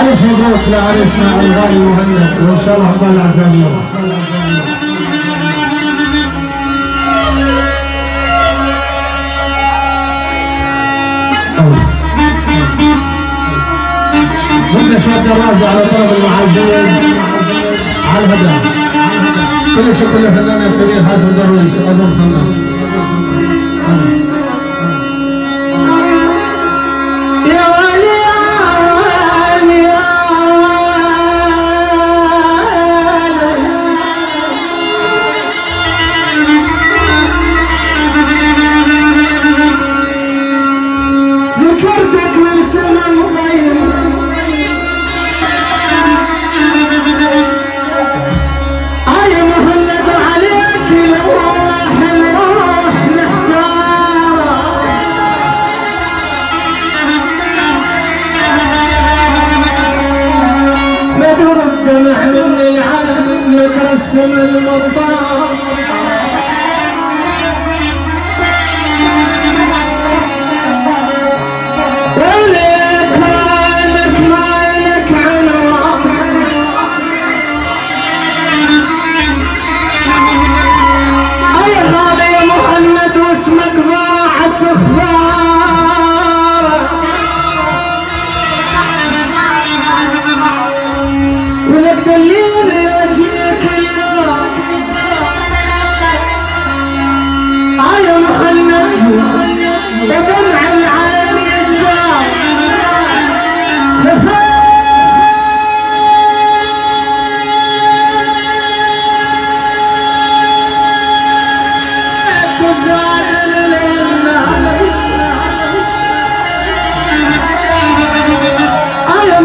ألف مبروك لعريسنا الغالي مهند وإن شاء الله عقبال العزاميه بدنا شوية دراجة على طلب المعازيم على الهدى. كل شكر لفنان الكبير حازم درويش أظن فنان ضاعت أخبار ولك دليني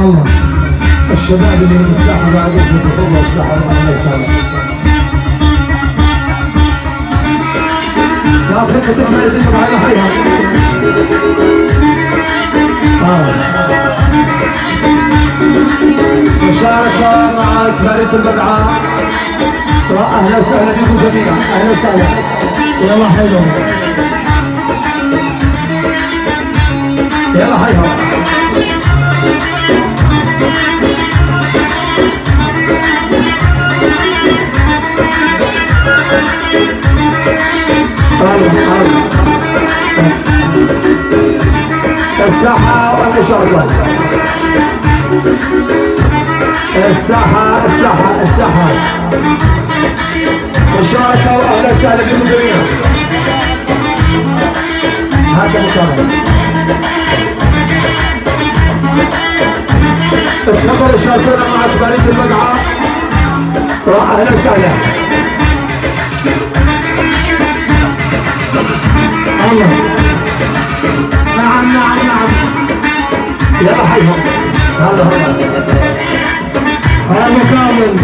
الله الشباب اللي من الساحة بعد اذنك تفضل الساحة أهلا وسهلا لا تفكر تقدر يديك على حيها مشاركة مع كبارية البدعة. أهلا وسهلا بكم جميعا. أهلا وسهلا. يلا حلو يلا حيها الساحة والمشاركة الساحة الساحة الساحة. مشاركة وأهلا وسهلا بكم جميعا هذا مكان. تفضلوا شاركونا مع كبارية البقعة وأهلا وسهلا. الله نعم نعم نعم. يلا حيهم هذا هو هذا كامل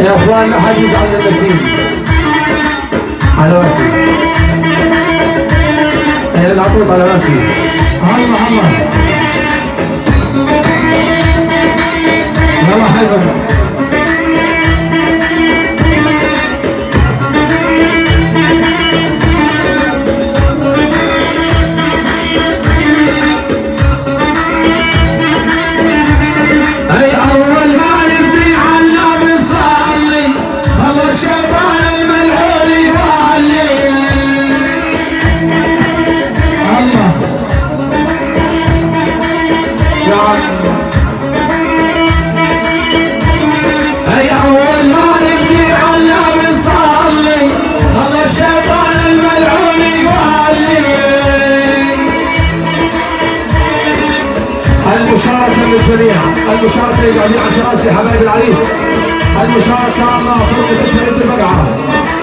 يا إخوان لا حد يزعل من النسيم على رأسي. أهل العطوط على راسي الله الله يلا حيهم اي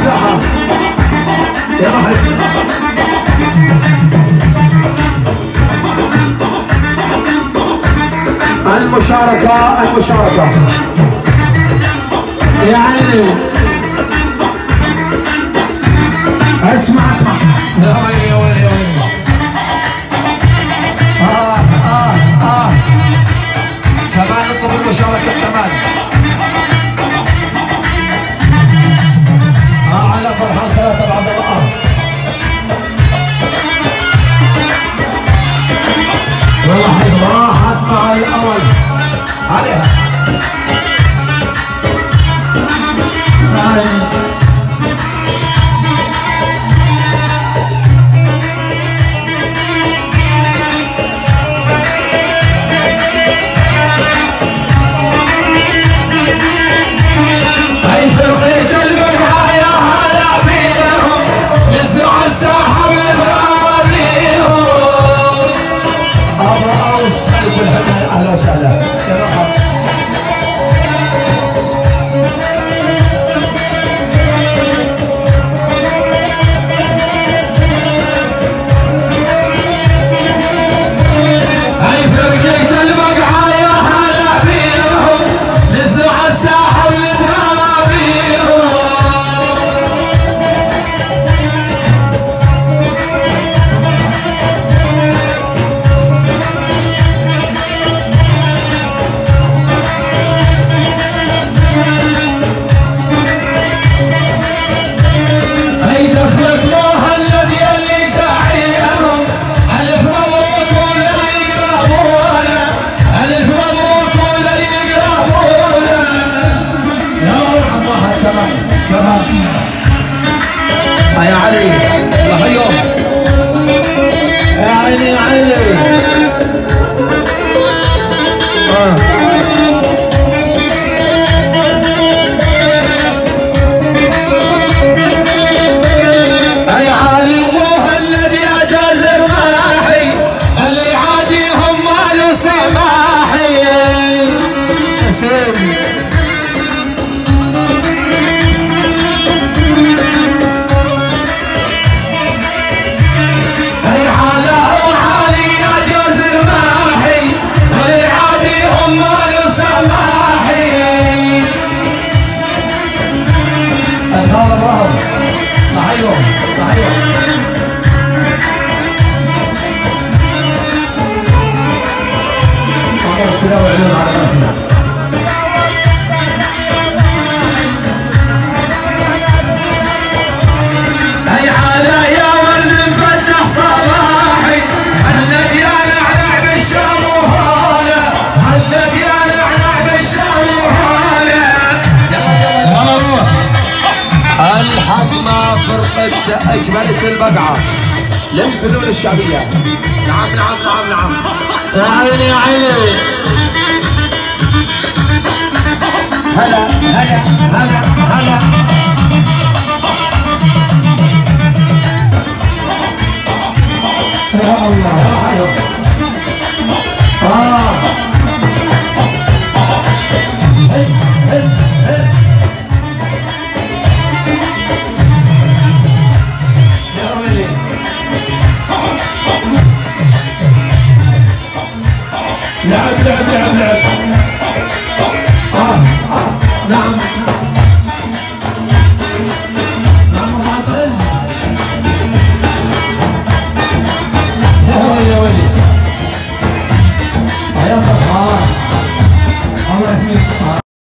الساحة. يا رحل المشاركة المشاركة. يا عيني. اسمع اسمع. يا ويلي يا ويلي يا ويلي آه آه آه. كمان نطلب المشاركة كمان راحت راحت مع الأول. عليها. يا علي. يا حيو يا عيني. آه. الحق مع فرقة أجملة البقعة. للفنون الشعبية. نعم نعم نعم نعم. يا عيني يا عيني. هلا هلا هلا هلا. يا الله. لعب لعب لعب لعب آه آه نعم